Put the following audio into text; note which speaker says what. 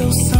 Speaker 1: seu sangue.